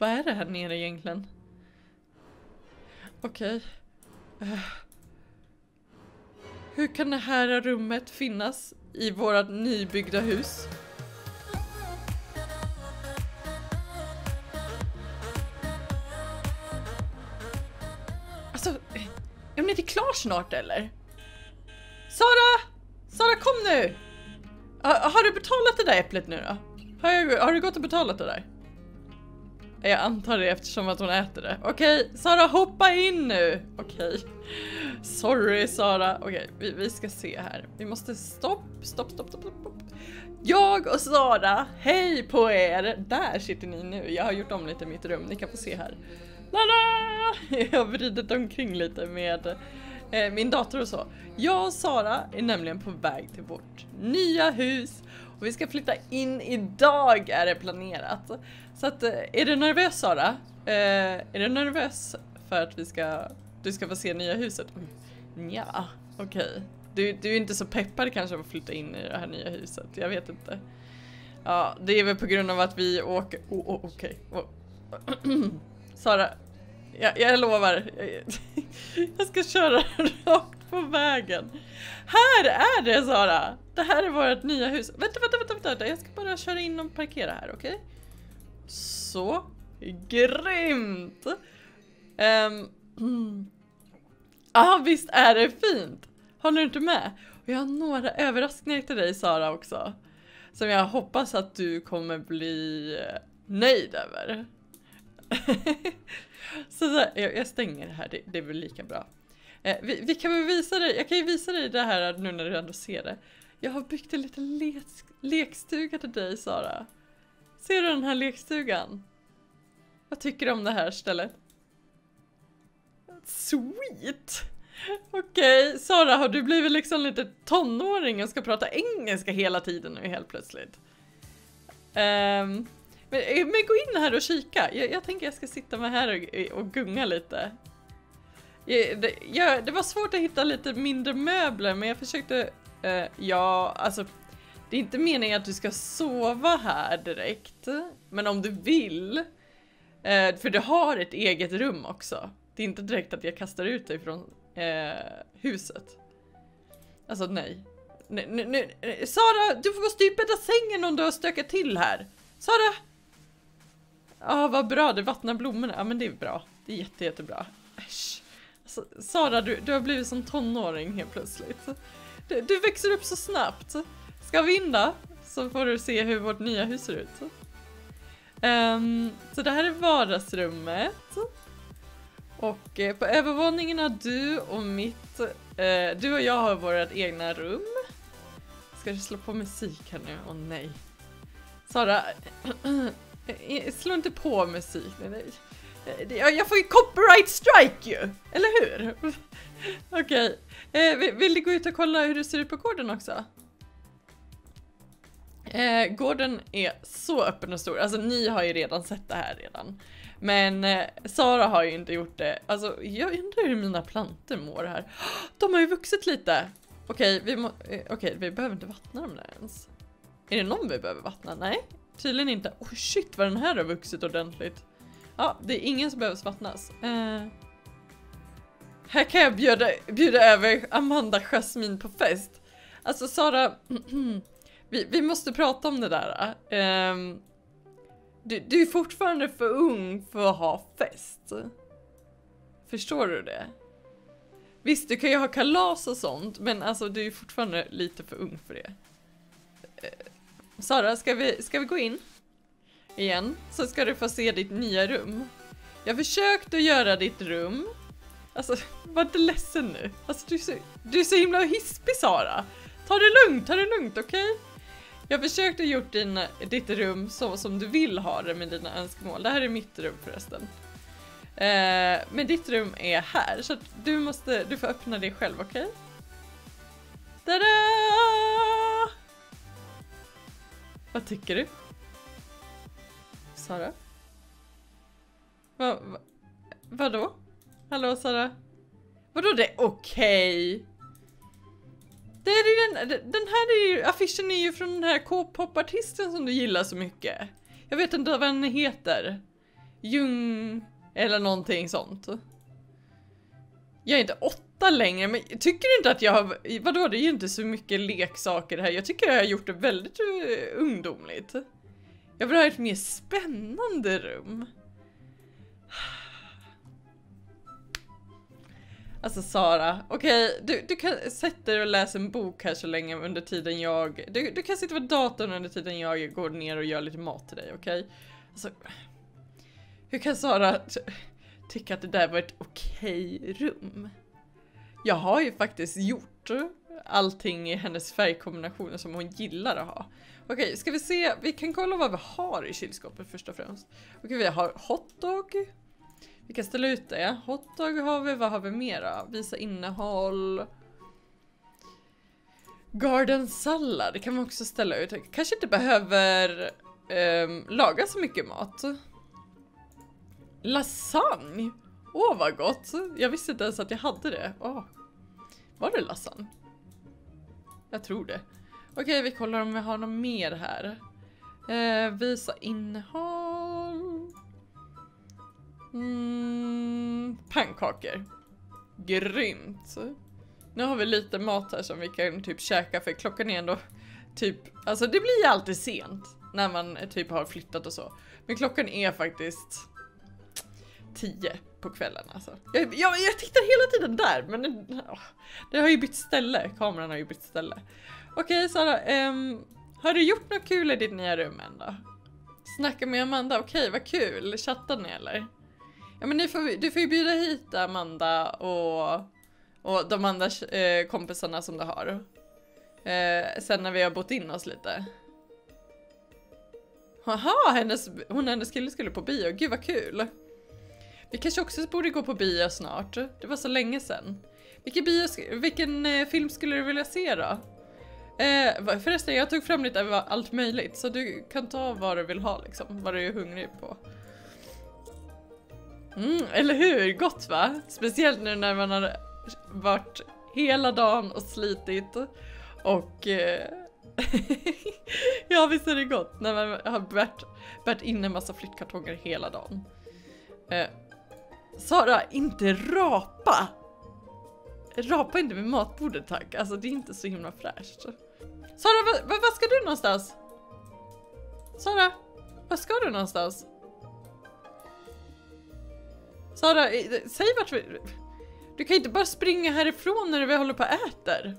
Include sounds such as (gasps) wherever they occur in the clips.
vad är det här nere egentligen? Okej. Eh. hur kan det här rummet finnas i vårat nybyggda hus? Alltså, eh, är ni inte klar snart eller? Sara! Sara kom nu! Ha, har du betalat det där äpplet nu då? Har, jag, har du gått och betalat det där? Jag antar det eftersom att hon äter det. Okej, okay, Sara hoppa in nu! Okej. Okay. Sorry Sara. Okej, okay, vi, vi, ska se här. Vi måste stopp, stopp, stopp, stopp, stopp. Jag och Sara, hej på er! Där sitter ni nu. Jag har gjort om lite mitt rum, ni kan få se här. Lala! Jag har vridit omkring lite med eh, min dator och så. Jag och Sara är nämligen på väg till vårt nya hus och vi ska flytta in idag är det planerat. Så att, eh, är du nervös Sara? Eh, är du nervös för att vi ska, du ska få se nya huset? Ja, okej. Okay. Du, du är inte så peppad kanske på att flytta in i det här nya huset, jag vet inte. Ja, det är väl på grund av att vi åker... Oh, oh, okej. Okay. Oh. (clears throat) Sara, jag, jag lovar. Jag, jag (laughs) ska köra (laughs) rakt på vägen. Här är det Sara! Det här är vårt nya hus. Vänta, vänta, vänta, vänta. Jag ska bara köra in och parkera här, okej? Okay? Så. Grymt! Um, mm. ah, visst är det fint? Håller du inte med? Och jag har några överraskningar till dig Sara också. Som jag hoppas att du kommer bli eh, nöjd över. (laughs) så, så jag, jag, stänger det här, det, det är väl lika bra. Eh, vi, vi, kan väl visa dig, jag kan ju visa dig det här nu när du ändå ser det. Jag har byggt en liten le lekstuga till dig Sara. Ser du den här lekstugan? Vad tycker du om det här stället? Sweet! Okej, okay. Sara har du blivit liksom lite tonåring och ska prata engelska hela tiden nu helt plötsligt? Um, men, eh, men, gå in här och kika. Jag, jag tänker jag ska sitta med här och, och gunga lite. Jag, det, jag, det, var svårt att hitta lite mindre möbler men jag försökte, eh, ja alltså det är inte meningen att du ska sova här direkt. Men om du vill, eh, för du har ett eget rum också. Det är inte direkt att jag kastar ut dig från eh, huset. Alltså nej. Nej, nej, nej. Sara, du får gå styrbädda sängen om du har stökat till här. Sara! Ja, ah, vad bra, du vattnar blommorna. Ja, men det är bra. Det är jätte, jättebra. Äsch. Sara, du, du har blivit som tonåring helt plötsligt. Du, du växer upp så snabbt. Ska vi in då? Så får du se hur vårt nya hus ser ut. Um, så det här är vardagsrummet. Och eh, på övervåningen har du och mitt, eh, du och jag har vårt egna rum. Ska du slå på musik här nu? Åh oh, nej. Sara, (clears throat) eh, slå inte på musik. Eh, Eh, jag får ju copyright strike ju! Eller hur? (laughs) Okej. Okay. Eh, vill du gå ut och kolla hur det ser ut på gården också? Eh, gården är så öppen och stor. Alltså ni har ju redan sett det här redan. Men eh, Sara har ju inte gjort det. Alltså jag undrar hur mina plantor mår här. (gasps) De har ju vuxit lite. Okej, okay, vi, eh, okay, vi behöver inte vattna dem där ens. Är det någon vi behöver vattna? Nej, Tydligen inte. Oh shit vad den här har vuxit ordentligt. Ja, det är ingen som behöver svartnas. Uh, eh, här kan jag bjuda, bjuda över Amanda Jasmine på fest. Alltså Sara, (clears throat) vi, vi måste prata om det där. Uh, du, du är fortfarande för ung för att ha fest. Förstår du det? Visst, du kan ju ha kalas och sånt, men alltså du är fortfarande lite för ung för det. Eh, Sara, ska vi, ska vi gå in? Igen, så ska du få se ditt nya rum. Jag försökte göra ditt rum. Alltså, var inte ledsen nu. Alltså, du är så, du är så himla hispig Sara. Ta det lugnt, ta det lugnt, okej? Okay? Jag försökte gjort din, ditt rum så som du vill ha det med dina önskemål. Det här är mitt rum förresten. Eh, men ditt rum är här, så du måste, du får öppna det själv, okej? Okay? Tada! Vad tycker du? Sara? Va, va, vadå? Hallå Sara? Vadå det okej? Okay? Det är ju den, den här är ju, affischen är ju från den här K-pop-artisten som du gillar så mycket. Jag vet inte vad den heter. Jung eller någonting sånt. Jag är inte åtta längre, men tycker du inte att jag har... Vadå, det är ju inte så mycket leksaker här. Jag tycker jag har gjort det väldigt eh, ungdomligt. Jag vill ha ett mer spännande rum. Alltså Sara, okej, okay, du, du kan sätta dig och läsa en bok här så länge under tiden jag... Du, du kan sitta vid datorn under tiden jag går ner och gör lite mat till dig, okej? Okay? Alltså, hur kan Sara tycka att det där var ett okej okay rum? Jag har ju faktiskt gjort allting i hennes färgkombinationer som hon gillar att ha. Okej, ska vi se, vi kan kolla vad vi har i kylskåpet först och främst. Okej, vi har hotdog. Vi kan ställa ut det. Hotdog har vi, vad har vi mera? Visa innehåll. Garden sallad, det kan man också ställa ut. Kanske inte behöver um, laga så mycket mat. Lasagne! Åh vad gott! Jag visste inte ens att jag hade det. Åh. Var det lasagne? Jag tror det. Okej, vi kollar om vi har något mer här. Eh, visa innehåll. Mm, pannkakor. Grymt. Nu har vi lite mat här som vi kan typ käka för klockan är ändå typ, alltså det blir ju alltid sent när man typ har flyttat och så. Men klockan är faktiskt 10 på kvällen alltså. Jag, jag, jag tittar hela tiden där men det, det har ju bytt ställe, kameran har ju bytt ställe. Okej okay, Sara, um, har du gjort något kul i ditt nya rum än då? Snacka med Amanda, okej okay, vad kul, chattar ni eller? Ja men får, du får ju bjuda hit Amanda och, och de andra eh, kompisarna som du har. Eh, sen när vi har bott in oss lite. Haha, hennes, hon och hennes kille skulle på bio, gud vad kul. Vi kanske också borde gå på bio snart, det var så länge sedan. Vilken, bio, vilken eh, film skulle du vilja se då? Eh, förresten, jag tog fram lite allt möjligt så du kan ta vad du vill ha liksom, vad du är hungrig på. Mm, eller hur? Gott va? Speciellt nu när man har varit hela dagen och slitit och eh, (laughs) ja visst är det gott när man har bärt, bärt in en massa flyttkartonger hela dagen. Eh, Sara, inte rapa! Rapa inte med matbordet tack, alltså det är inte så himla fräscht. Sara, vad, vad ska du någonstans? Sara, vad ska du någonstans? Sara, säg vart vi... Du kan inte bara springa härifrån när vi håller på och äter.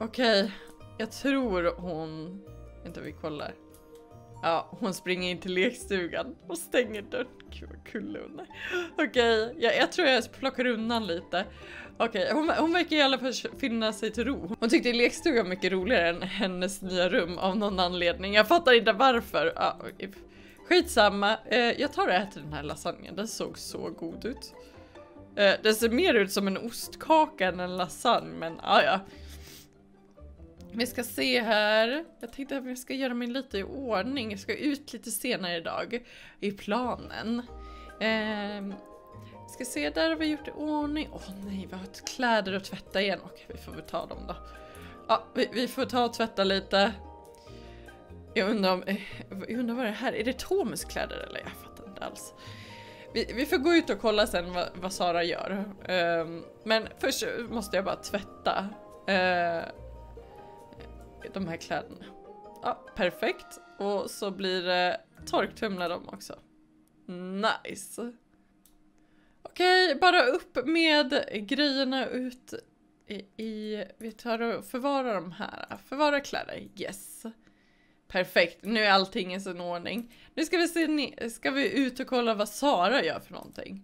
Okej, okay, jag tror hon... Vänta, vi kollar. Ja, hon springer in till lekstugan och stänger dörren. Gud vad kul hon är. Okej, okay, jag, jag tror jag plockar undan lite. Okej, okay, hon, hon verkar i alla fall finna sig till ro. Hon tyckte lekstugan mycket roligare än hennes nya rum av någon anledning. Jag fattar inte varför. Ja, skitsamma, eh, jag tar och äter den här lasagnen. Den såg så god ut. Eh, den ser mer ut som en ostkaka än en lasagne, men ah, ja. Vi ska se här. Jag tänkte att vi ska göra mig lite i ordning. Jag ska ut lite senare idag i planen. Eh, ska se, där har vi gjort i ordning. Åh oh, nej, vi har kläder att tvätta igen. Okej, vi får väl ta dem då. Ja, vi, vi får ta och tvätta lite. Jag undrar, om, eh, jag undrar vad det här är. det Tomus kläder eller? Jag fattar inte alls. Vi, vi får gå ut och kolla sen vad, vad Sara gör. Eh, men först måste jag bara tvätta Eh, de här kläderna. Ja, perfekt. Och så blir det torktumla dem också. Nice. Okej, okay, bara upp med grejerna ut i, i, vi tar och förvarar de här. Förvara kläder, yes. Perfekt, nu är allting i sin ordning. Nu ska vi se, ska vi ut och kolla vad Sara gör för någonting.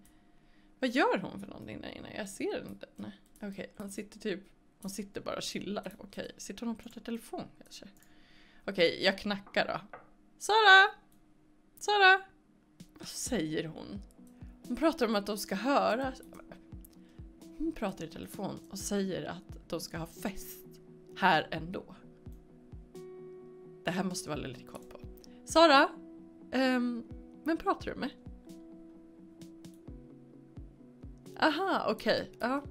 Vad gör hon för någonting där inne? Jag ser inte. Okej, okay, hon sitter typ, hon sitter bara och chillar. Okej, okay. sitter hon och pratar i telefon kanske? Okej, okay, jag knackar då. Sara! Sara! Vad säger hon? Hon pratar om att de ska höra. Hon pratar i telefon och säger att de ska ha fest här ändå. Det här måste vi lite koll på. Sara? Um, vem pratar du med? Aha, okej. Okay. Ja.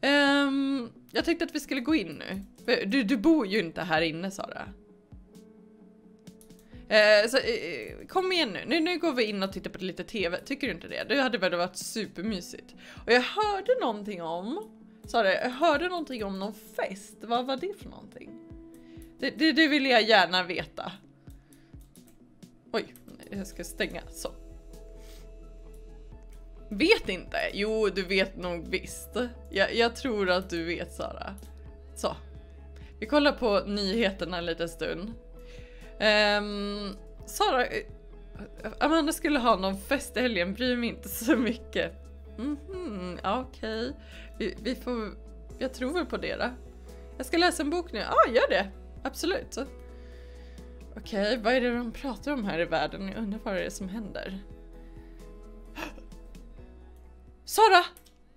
Ehm, Um, jag tänkte att vi skulle gå in nu. Du, du bor ju inte här inne Sara. Eh, så, eh, eh, kom igen nu. nu, nu går vi in och tittar på lite TV, tycker du inte det? Det hade väl varit supermysigt. Och jag hörde någonting om, Sara, jag hörde någonting om någon fest, vad var det för någonting? Det, det, det vill jag gärna veta. Oj, jag ska stänga så. Vet inte? Jo, du vet nog visst. Jag, jag tror att du vet Sara. Så. Vi kollar på nyheterna en liten stund. Um, Sara, eh, Amanda skulle ha någon fest i helgen, bryr mig inte så mycket. Mhm, mm okej. Okay. Vi, vi, får, jag tror väl på det då. Jag ska läsa en bok nu. Ja, ah, gör det. Absolut. Okej, okay, vad är det de pratar om här i världen? Jag undrar vad det är som händer. Sara!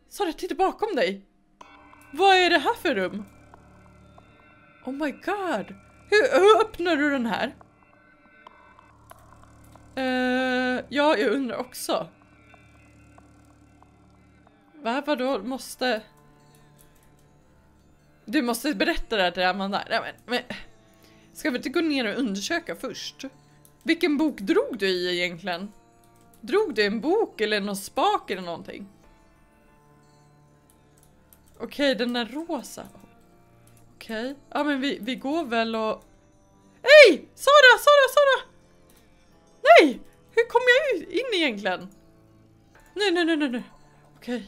Sara, titta bakom dig! Vad är det här för rum? Oh my god! Hur, hur öppnar du den här? Uh, ja, jag undrar också. Va? Vadå? Måste... Du måste berätta det här till Amanda. Nej, men, men... Ska vi inte gå ner och undersöka först? Vilken bok drog du i egentligen? Drog du en bok eller någon spak eller någonting? Okej, okay, den är rosa. Okej, okay. ja men vi, vi går väl och... Hej! Sara, Sara, Sara! Nej! Hur kom jag in egentligen? Nej, nej, nej, nej, nej. Okej. Okay.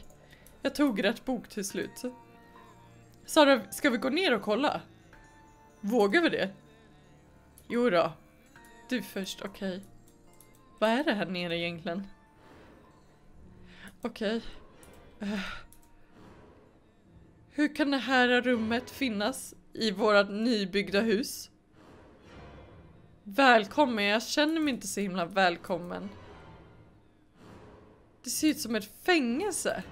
Jag tog rätt bok till slut. Sara, ska vi gå ner och kolla? Vågar vi det? Jo då. Du först, okej. Okay. Vad är det här nere egentligen? Okej. Okay. Uh. Hur kan det här rummet finnas i vårat nybyggda hus? Välkommen, jag känner mig inte så himla välkommen. Det ser ut som ett fängelse.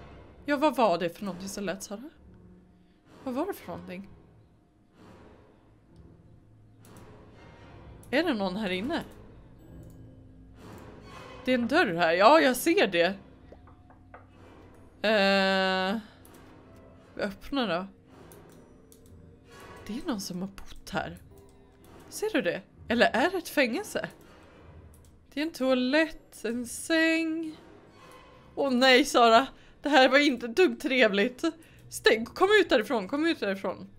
Ja, vad var det för någonting som lät sådär? Vad var det för någonting? Är det någon här inne? Det är en dörr här. Ja, jag ser det. Uh, öppna då. Det är någon som har bott här. Ser du det? Eller är det ett fängelse? Det är en toalett, en säng. Åh nej Sara, det här var inte dugg trevligt. Stäng, kom ut därifrån, kom ut därifrån.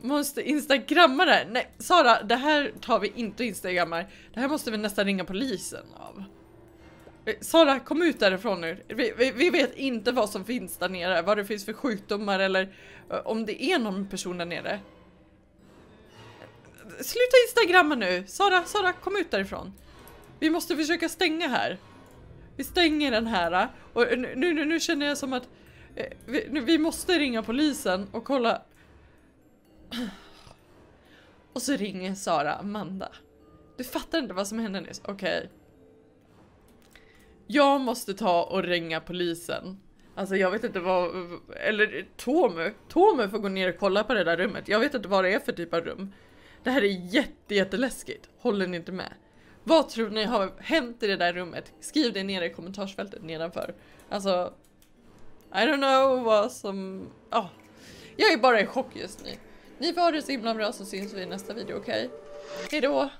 Måste instagramma det här. Nej Sara, det här tar vi inte instagrammar. Det här måste vi nästan ringa polisen av. Eh, Sara, kom ut därifrån nu. Vi, vi, vi, vet inte vad som finns där nere, vad det finns för sjukdomar eller eh, om det är någon person där nere. Sluta instagramma nu! Sara, Sara, kom ut därifrån. Vi måste försöka stänga här. Vi stänger den här eh, och nu, nu, nu känner jag som att vi, nu, vi måste ringa polisen och kolla. Och så ringer Sara Amanda. Du fattar inte vad som hände nyss? Okej. Okay. Jag måste ta och ringa polisen. Alltså jag vet inte vad, eller Tomu, Tomu får gå ner och kolla på det där rummet. Jag vet inte vad det är för typ av rum. Det här är jätte, jätteläskigt. Håller ni inte med? Vad tror ni har hänt i det där rummet? Skriv det ner i kommentarsfältet nedanför. Alltså, I don't know vad som... Ja, oh. jag är bara i chock just nu. Ni får ha det så himla bra så syns vi i nästa video, okej? Okay? Hejdå!